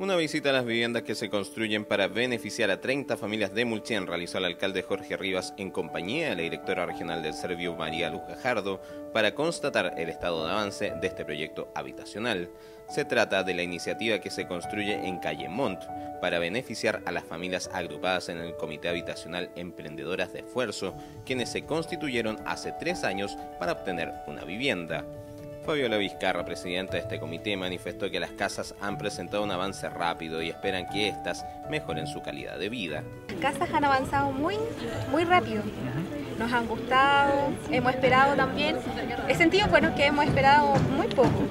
Una visita a las viviendas que se construyen para beneficiar a 30 familias de Mulchen realizó el alcalde Jorge Rivas en compañía de la directora regional del Servio María Luz Gajardo para constatar el estado de avance de este proyecto habitacional. Se trata de la iniciativa que se construye en Calle Mont para beneficiar a las familias agrupadas en el Comité Habitacional Emprendedoras de Esfuerzo, quienes se constituyeron hace tres años para obtener una vivienda. Fabiola Vizcarra, presidenta de este comité, manifestó que las casas han presentado un avance rápido y esperan que éstas mejoren su calidad de vida. Las casas han avanzado muy, muy rápido. Nos han gustado, hemos esperado también. He sentido bueno que hemos esperado muy poco.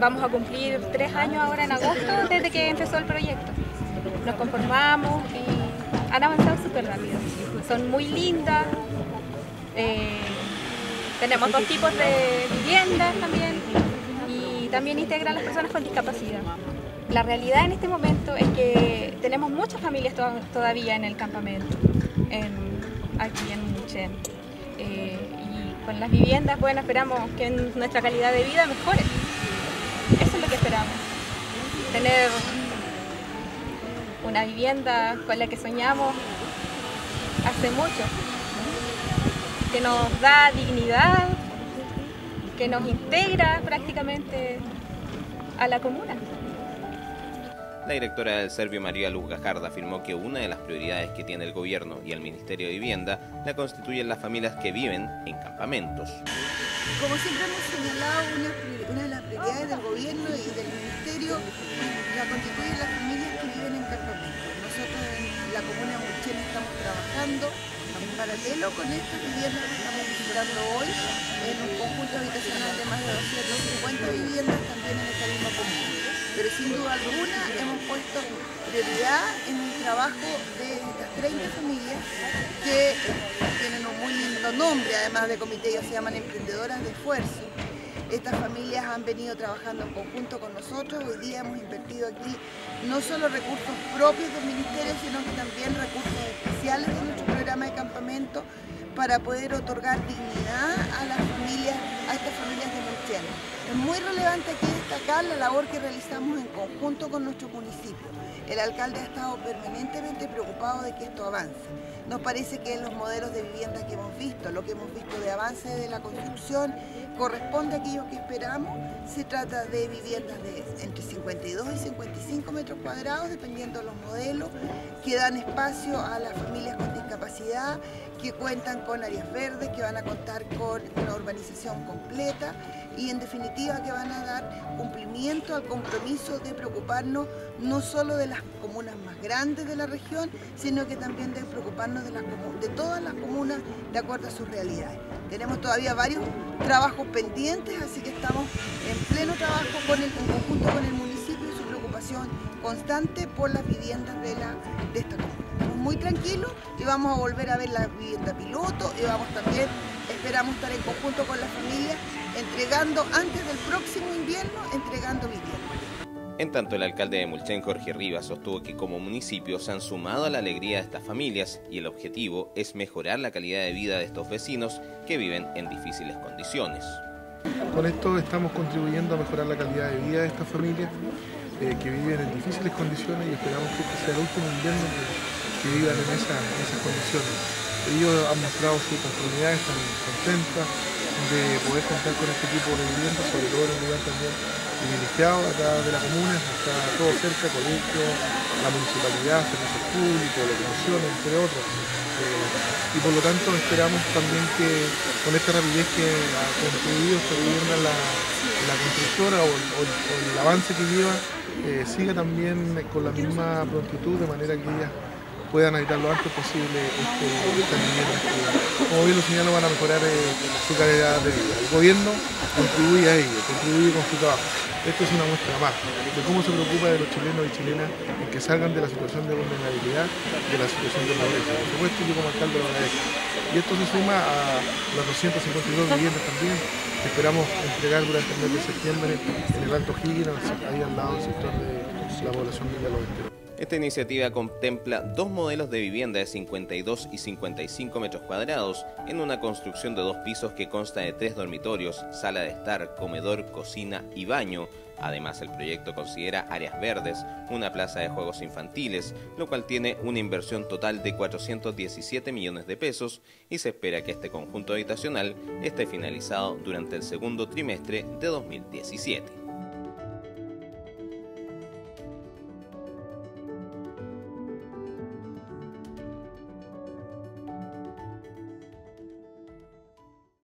Vamos a cumplir tres años ahora en agosto desde que empezó el proyecto. Nos conformamos y han avanzado súper rápido. Son muy lindas. Eh, tenemos dos tipos de viviendas también integran a las personas con discapacidad. La realidad en este momento es que tenemos muchas familias todavía en el campamento, aquí en Muchen. Eh, y con las viviendas, bueno, esperamos que nuestra calidad de vida mejore. Eso es lo que esperamos. Tener una vivienda con la que soñamos hace mucho que nos da dignidad, que nos integra prácticamente a la comuna. La directora del Servio María Luz Gajarda afirmó que una de las prioridades que tiene el gobierno y el Ministerio de Vivienda la constituyen las familias que viven en campamentos. Como siempre hemos señalado, una, de las prioridades del gobierno y del Ministerio la constituyen las familias que viven en campamentos. Nosotros en la comuna de Muchén estamos trabajando en paralelo con estas viviendas que hoy, en un conjunto habitacional de más de 250 viviendas también en esta misma comuna. Pero sin duda alguna hemos puesto prioridad en el trabajo de estas 30 familias que tienen un muy lindo nombre, además de comité, ya se llaman emprendedoras de esfuerzo estas familias han venido trabajando en conjunto con nosotros. Hoy día hemos invertido aquí no solo recursos propios del Ministerio, sino que también recursos especiales de nuestro programa de campamento para poder otorgar dignidad a las familias, a estas familias de Mulchen. Es muy relevante aquí destacar la labor que realizamos en conjunto con nuestro municipio. El alcalde ha estado permanentemente preocupado de que esto avance. Nos parece que los modelos de vivienda que hemos visto, lo que hemos visto de avance de la construcción, corresponde a aquello que esperamos. Se trata de viviendas de entre 52 y 55 metros cuadrados, dependiendo de los modelos, que dan espacio a las familias con discapacidad, que cuentan con áreas verdes, que van a contar con una urbanización completa y en definitiva que van a dar cumplimiento al compromiso de preocuparnos no solo de las comunas más grandes de la región, sino que también de preocuparnos de, de todas las comunas de acuerdo a sus realidades. Tenemos todavía varios trabajos pendientes, así que estamos en pleno trabajo con el, en conjunto con el municipio y su preocupación constante por las viviendas de, la, de esta comuna muy tranquilos y vamos a volver a ver la vivienda piloto y vamos también, esperamos estar en conjunto con la familia, entregando antes del próximo invierno, entregando vivienda. En tanto, el alcalde de Mulchen, Jorge Rivas, sostuvo que como municipio se han sumado a la alegría de estas familias y el objetivo es mejorar la calidad de vida de estos vecinos que viven en difíciles condiciones. Con esto estamos contribuyendo a mejorar la calidad de vida de estas familias eh, que viven en difíciles condiciones y esperamos que este sea el último invierno que vivan en, esas condiciones. Ellos han mostrado su conformidad, están contentas de poder contar con este tipo de viviendas, sobre todo en un lugar también privilegiado acá de la comuna, está todo cerca, colegio, la municipalidad, servicios públicos, la comisión, entre otros. Eh, y por lo tanto esperamos también que con esta rapidez que ha construido esta vivienda la, la constructora o, el avance que lleva, eh, siga también con la misma prontitud de manera que ellas puedan habitar lo antes posible este, esta vivienda que, como bien lo señalo, van a mejorar eh, su calidad de vida. El gobierno contribuye a ello, contribuye con su trabajo. Esto es una muestra más de cómo se preocupa de los chilenos y chilenas en que salgan de la situación de vulnerabilidad, de la situación de pobreza. Por supuesto, yo como alcalde lo agradezco. Y esto se suma a las 252 viviendas también que esperamos entregar durante el mes de septiembre en el Alto Higgins, ahí al lado del sector de la población de Villalobos. Esta iniciativa contempla dos modelos de vivienda de 52 y 55 metros cuadrados en una construcción de dos pisos que consta de tres dormitorios, sala de estar, comedor, cocina y baño. Además, el proyecto considera áreas verdes, una plaza de juegos infantiles, lo cual tiene una inversión total de 417 millones de pesos y se espera que este conjunto habitacional esté finalizado durante el segundo trimestre de 2017.